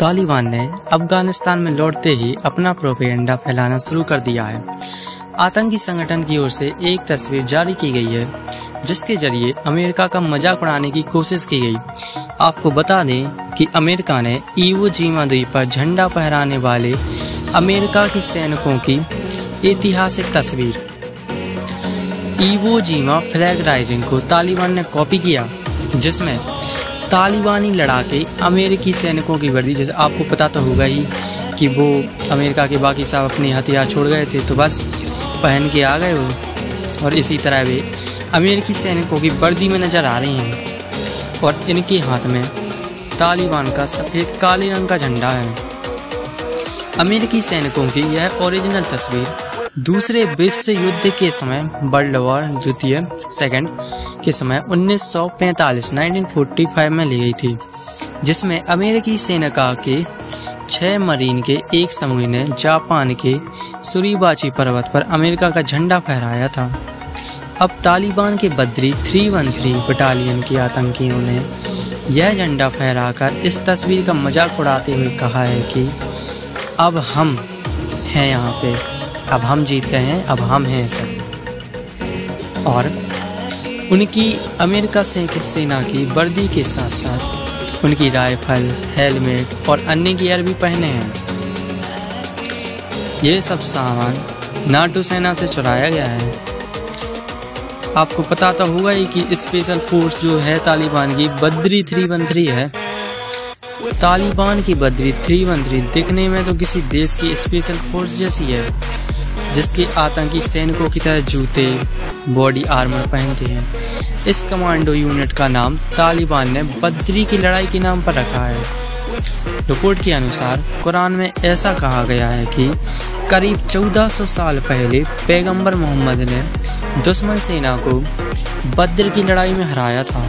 तालिबान ने अफ़गानिस्तान में लौटते ही अपना प्रोपेगेंडा फैलाना शुरू कर दिया है। आतंकी संगठन की ओर से एक तस्वीर जारी की गई है, जिसके ज़रिए अमेरिका का मज़ाक उड़ाने की कोशिश की गई। आपको बता दें कि अमेरिका ने ईवो जीमा द्वीप पर झंडा फहराने वाले अमेरिका के सैनिकों की ऐतिहासिक तस्वीर। ईवो जीमा फ्लैग राइजिंग को तालिबान ने कॉपी किया, जिसमें तालिबानी लड़ाके अमेरिकी सैनिकों की वर्दी, जैसे आपको पता तो होगा ही कि वो अमेरिका के बाकी साहब अपने हथियार छोड़ गए थे तो बस पहन के आ गए वो। और इसी तरह वे अमेरिकी सैनिकों की वर्दी में नज़र आ रही हैं और इनके हाथ में तालिबान का सफ़ेद काले रंग का झंडा है। अमेरिकी सैनिकों की यह ओरिजिनल तस्वीर दूसरे विश्व युद्ध के समय वर्ल्ड वॉर, द्वितीय, सेकंड के समय 1945 1945 में ली गई थी, जिसमें अमेरिकी सेना के छह मरीन के एक समूह ने जापान के सुरीबाची पर्वत पर अमेरिका का झंडा फहराया था। अब तालिबान के बद्री 313 बटालियन के आतंकियों ने यह झंडा फहराकर इस तस्वीर का मज़ाक उड़ाते हुए कहा है कि अब हम हैं यहाँ पे, अब हम जीत गए हैं, अब हम हैं सब और उनकी अमेरिका सेना की वर्दी के साथ साथ उनकी राइफल, हेलमेट और अन्य गियर भी पहने हैं। ये सब सामान नाटो सेना से चुराया गया है। आपको पता तो होगा ही कि स्पेशल फोर्स जो है, तालिबान की बद्री थ्री वन थ्री है। तालिबान की बद्री थ्री वन थ्री दिखने में तो किसी देश की स्पेशल फोर्स जैसी है। जिसके आतंकी सैनिकों की तरह जूते, बॉडी आर्मर पहनते हैं। इस कमांडो यूनिट का नाम तालिबान ने बद्री की लड़ाई के नाम पर रखा है। रिपोर्ट के अनुसार, कुरान में ऐसा कहा गया है कि करीब 1400 साल पहले पैगंबर मोहम्मद ने दुश्मन सेना को बद्र की लड़ाई में हराया था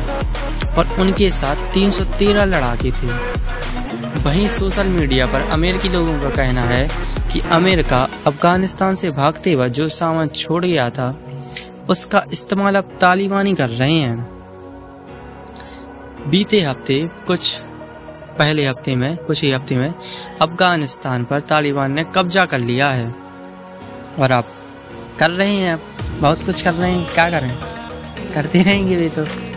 और उनके साथ 313 लड़ाके थे। वहीं सोशल मीडिया पर अमेरिकी लोगों का कहना है कि अमेरिका अफ़गानिस्तान से भागते हुए जो सामान छोड़ गया था, उसका इस्तेमाल अब तालिबानी कर रहे हैं। बीते हफ़्ते, कुछ पहले हफ़्ते में, कुछ ही हफ़्ते में, अफ़गानिस्तान पर तालिबान ने कब्जा कर लिया है। और आप कर रहे हैं अब बहुत कुछ कर रहे हैं, क्या करें? करते रहेंगे वे तो।